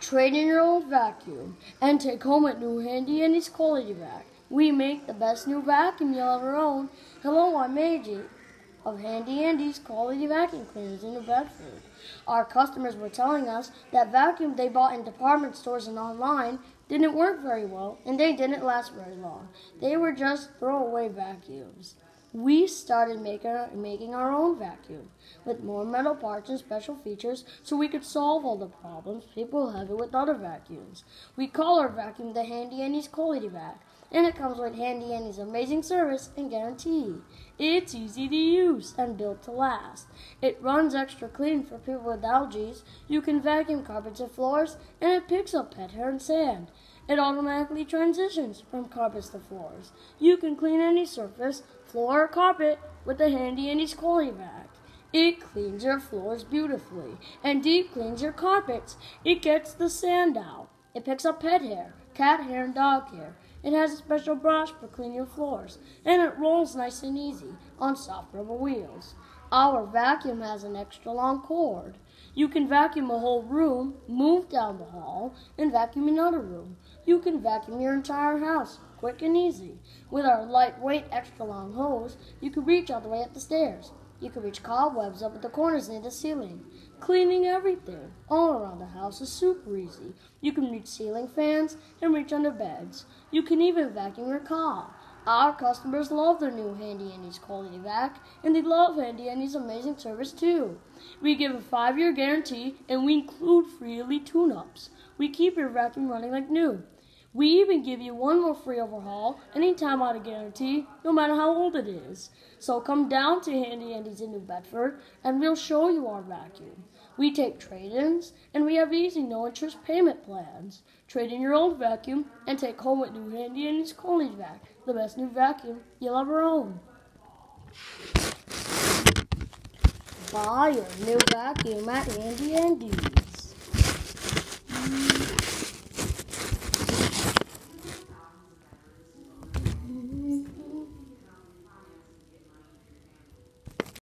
Trade in your old vacuum and take home a new Handy Andy's quality vac. We make the best new vacuum you'll ever own. Hello, I'm Meiji of Handy Andy's quality vacuum cleaners in New Bedford. Our customers were telling us that vacuum they bought in department stores and online didn't work very well and they didn't last very long. They were just throwaway vacuums. We started making, making our own vacuum with more metal parts and special features so we could solve all the problems people have with other vacuums. We call our vacuum the Handy Andy's Quality Vac and it comes with Handy Andy's amazing service and guarantee. It's easy to use and built to last. It runs extra clean for people with allergies. You can vacuum carpets and floors, and it picks up pet hair and sand. It automatically transitions from carpets to floors. You can clean any surface, floor or carpet with the Handy Andy's Quality Vac. It cleans your floors beautifully and deep cleans your carpets. It gets the sand out. It picks up pet hair, cat hair, and dog hair. It has a special brush for cleaning your floors, and it rolls nice and easy on soft rubber wheels. Our vacuum has an extra long cord. You can vacuum a whole room, move down the hall, and vacuum another room. You can vacuum your entire house, quick and easy. With our lightweight extra long hose, you can reach all the way up the stairs. You can reach cobwebs up at the corners near the ceiling. Cleaning everything all around the house is super easy. You can reach ceiling fans and reach under beds. You can even vacuum your car. Our customers love their new Handy Andy's quality vac, and they love Handy Andy's amazing service too. We give a five-year guarantee, and we include free elite tune-ups. We keep your vacuum running like new. We even give you one more free overhaul anytime out of guarantee, no matter how old it is. So come down to Handy Andy's in New Bedford and we'll show you our vacuum. We take trade-ins and we have easy no-interest payment plans. Trade in your old vacuum and take home with new Handy Andy's quality vac, the best new vacuum you'll ever own. Buy your new vacuum at Handy Andy's.